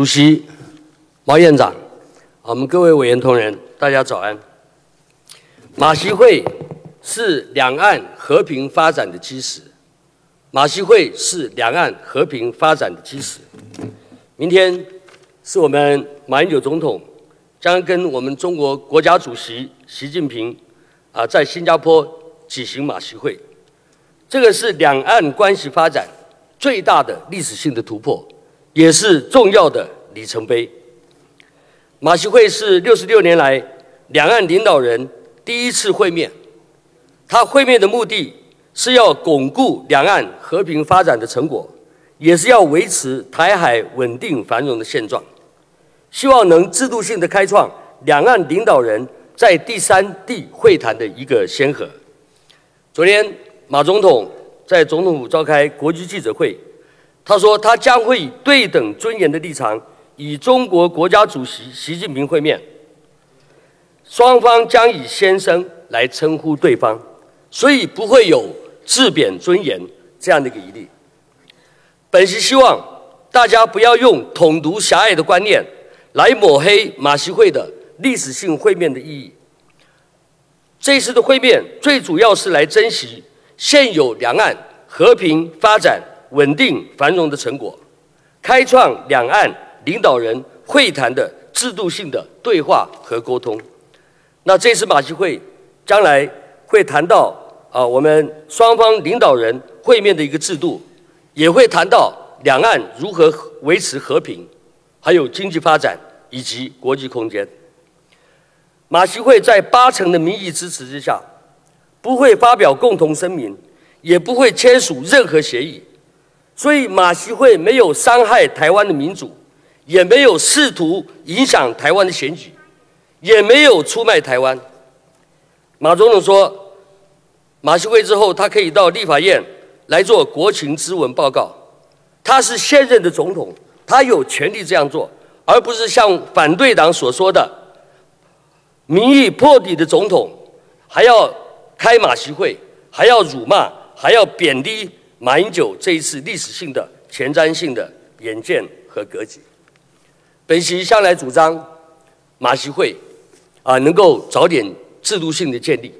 主席毛院长，我们各位委员同仁，大家早安。马习会是两岸和平发展的基石，马习会是两岸和平发展的基石。明天是我们马英九总统将跟我们中国国家主席习近平啊在新加坡举行马习会，这个是两岸关系发展最大的历史性的突破。也是重要的里程碑。马习会是六十六年来两岸领导人第一次会面，他会面的目的是要巩固两岸和平发展的成果，也是要维持台海稳定繁荣的现状，希望能制度性的开创两岸领导人在第三地会谈的一个先河。昨天，马总统在总统府召开国际记者会。他说，他将会以对等尊严的立场，与中国国家主席习近平会面。双方将以先生来称呼对方，所以不会有自贬尊严这样的一个疑虑。本席希望大家不要用统独狭隘的观念来抹黑马习会的历史性会面的意义。这次的会面最主要是来珍惜现有两岸和平发展。稳定繁荣的成果，开创两岸领导人会谈的制度性的对话和沟通。那这次马习会将来会谈到啊，我们双方领导人会面的一个制度，也会谈到两岸如何维持和平，还有经济发展以及国际空间。马习会在八成的民意支持之下，不会发表共同声明，也不会签署任何协议。所以马习会没有伤害台湾的民主，也没有试图影响台湾的选举，也没有出卖台湾。马总统说，马习会之后，他可以到立法院来做国情咨文报告。他是现任的总统，他有权利这样做，而不是像反对党所说的，民意破底的总统还要开马习会，还要辱骂，还要贬低。马英九这一次历史性的前瞻性的远见和格局，本席向来主张马习会啊能够早点制度性的建立。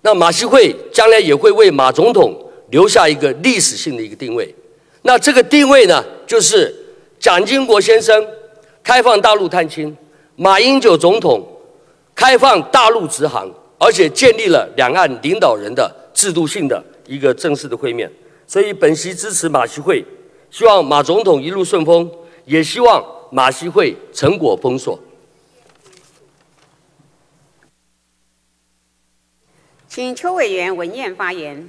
那马习会将来也会为马总统留下一个历史性的一个定位。那这个定位呢，就是蒋经国先生开放大陆探亲，马英九总统开放大陆直航，而且建立了两岸领导人的制度性的一个正式的会面。所以，本席支持马习会，希望马总统一路顺风，也希望马习会成果丰硕。请邱委员文燕发言。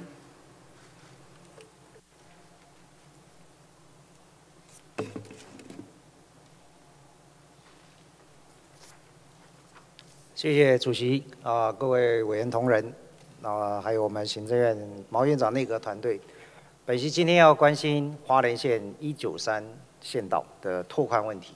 谢谢主席啊，各位委员同仁啊，还有我们行政院毛院长内阁团队。本席今天要关心花莲县一九三县道的拓宽问题。